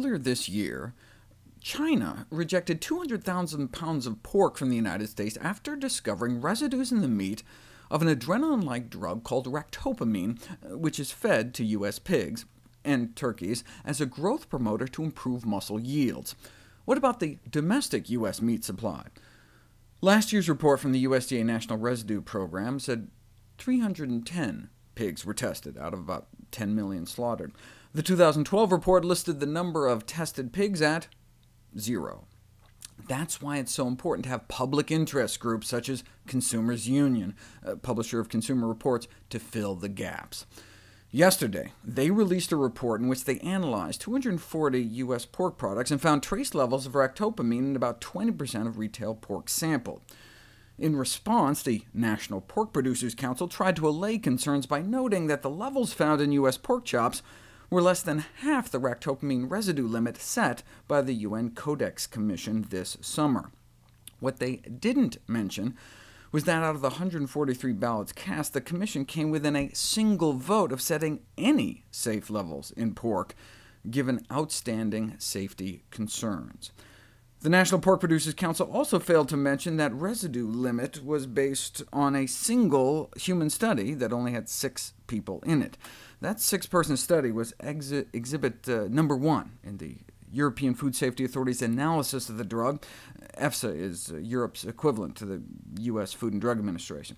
earlier this year, China rejected 200,000 pounds of pork from the United States after discovering residues in the meat of an adrenaline-like drug called ractopamine, which is fed to U.S. pigs and turkeys as a growth promoter to improve muscle yields. What about the domestic U.S. meat supply? Last year's report from the USDA National Residue Program said 310 pigs were tested out of about 10 million slaughtered. The 2012 report listed the number of tested pigs at zero. That's why it's so important to have public interest groups such as Consumers Union, publisher of Consumer Reports, to fill the gaps. Yesterday, they released a report in which they analyzed 240 U.S. pork products and found trace levels of ractopamine in about 20% of retail pork sampled. In response, the National Pork Producers Council tried to allay concerns by noting that the levels found in U.S. pork chops were less than half the ractopamine residue limit set by the UN Codex Commission this summer. What they didn't mention was that out of the 143 ballots cast, the Commission came within a single vote of setting any safe levels in pork, given outstanding safety concerns. The National Pork Producers Council also failed to mention that residue limit was based on a single human study that only had six people in it. That six-person study was exhibit uh, number one in the European Food Safety Authority's analysis of the drug. EFSA is uh, Europe's equivalent to the U.S. Food and Drug Administration.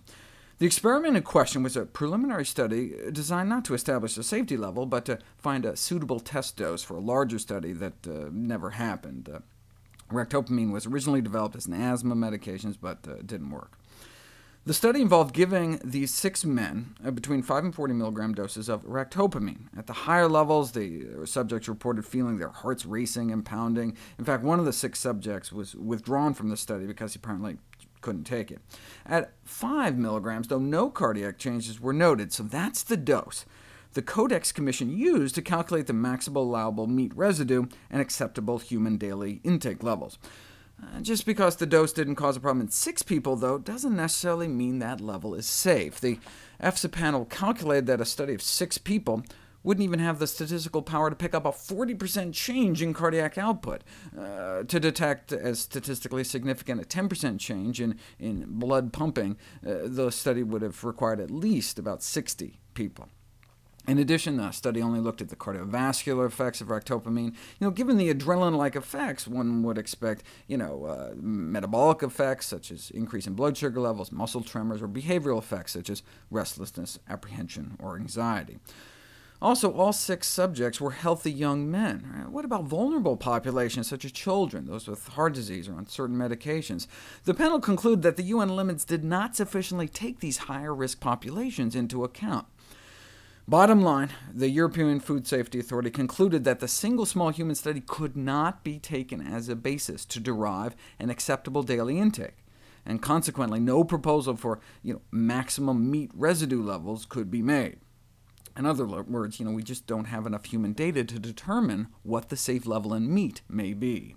The experiment in question was a preliminary study designed not to establish a safety level, but to find a suitable test dose for a larger study that uh, never happened. Uh, ractopamine was originally developed as an asthma medication, but uh, didn't work. The study involved giving these six men uh, between 5 and 40 milligram doses of ractopamine. At the higher levels, the subjects reported feeling their hearts racing and pounding. In fact, one of the six subjects was withdrawn from the study because he apparently couldn't take it. At 5 milligrams, though, no cardiac changes were noted, so that's the dose the Codex Commission used to calculate the maximal allowable meat residue and acceptable human daily intake levels. Uh, just because the dose didn't cause a problem in six people, though, doesn't necessarily mean that level is safe. The EFSA panel calculated that a study of six people wouldn't even have the statistical power to pick up a 40% change in cardiac output. Uh, to detect as statistically significant a 10% change in, in blood pumping, uh, the study would have required at least about 60 people. In addition, the study only looked at the cardiovascular effects of ractopamine. You know, given the adrenaline-like effects, one would expect you know, uh, metabolic effects, such as increase in blood sugar levels, muscle tremors, or behavioral effects, such as restlessness, apprehension, or anxiety. Also, all six subjects were healthy young men. What about vulnerable populations, such as children, those with heart disease or on certain medications? The panel concluded that the UN limits did not sufficiently take these higher-risk populations into account. Bottom line, the European Food Safety Authority concluded that the single small human study could not be taken as a basis to derive an acceptable daily intake, and consequently no proposal for you know, maximum meat residue levels could be made. In other words, you know, we just don't have enough human data to determine what the safe level in meat may be.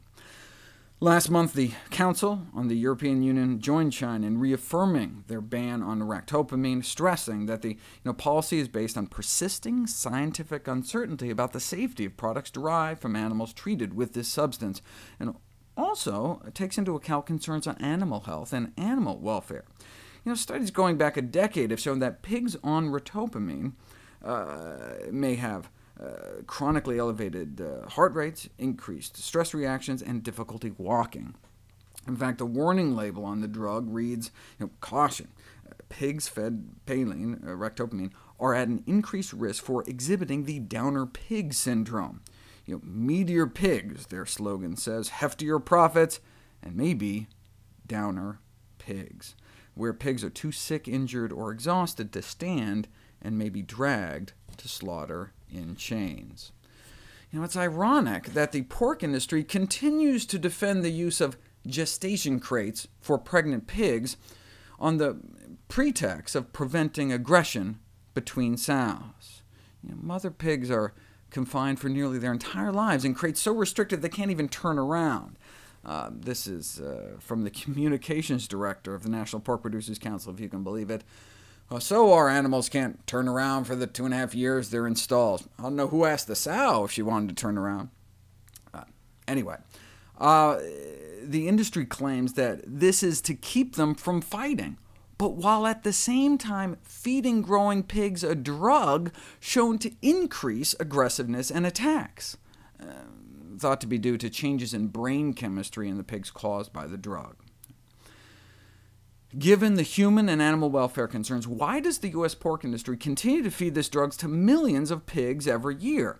Last month, the Council on the European Union joined China in reaffirming their ban on ractopamine, stressing that the you know, policy is based on persisting scientific uncertainty about the safety of products derived from animals treated with this substance, and also takes into account concerns on animal health and animal welfare. You know, studies going back a decade have shown that pigs on ractopamine uh, may have uh, chronically elevated uh, heart rates, increased stress reactions, and difficulty walking. In fact, the warning label on the drug reads, you know, caution, uh, pigs fed Paylean, uh, ractopamine, are at an increased risk for exhibiting the downer pig syndrome. You know, meatier pigs, their slogan says, heftier profits, and maybe downer pigs, where pigs are too sick, injured, or exhausted to stand and may be dragged to slaughter in chains. You know, it's ironic that the pork industry continues to defend the use of gestation crates for pregnant pigs on the pretext of preventing aggression between sows. You know, mother pigs are confined for nearly their entire lives in crates so restricted they can't even turn around. Uh, this is uh, from the communications director of the National Pork Producers Council, if you can believe it. Well, so our animals can't turn around for the two and a half years they're in stalls. I don't know who asked the sow if she wanted to turn around. Anyway, uh, the industry claims that this is to keep them from fighting, but while at the same time feeding growing pigs a drug shown to increase aggressiveness and attacks, uh, thought to be due to changes in brain chemistry in the pigs caused by the drug. Given the human and animal welfare concerns, why does the U.S. pork industry continue to feed this drugs to millions of pigs every year?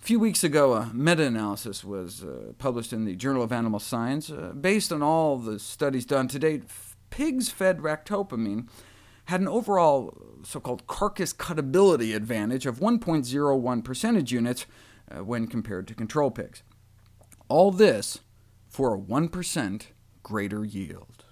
A few weeks ago, a meta-analysis was uh, published in the Journal of Animal Science. Uh, based on all the studies done to date, pigs fed ractopamine had an overall so-called carcass cutability advantage of 1.01 percentage units uh, when compared to control pigs. All this for a 1% greater yield.